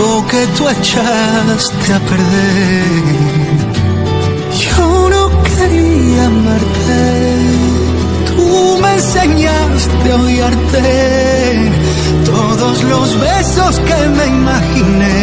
lo que tú echaste a perder. Yo no quería amarte, tú me enseñaste a odiarte. Todos los besos que me imaginé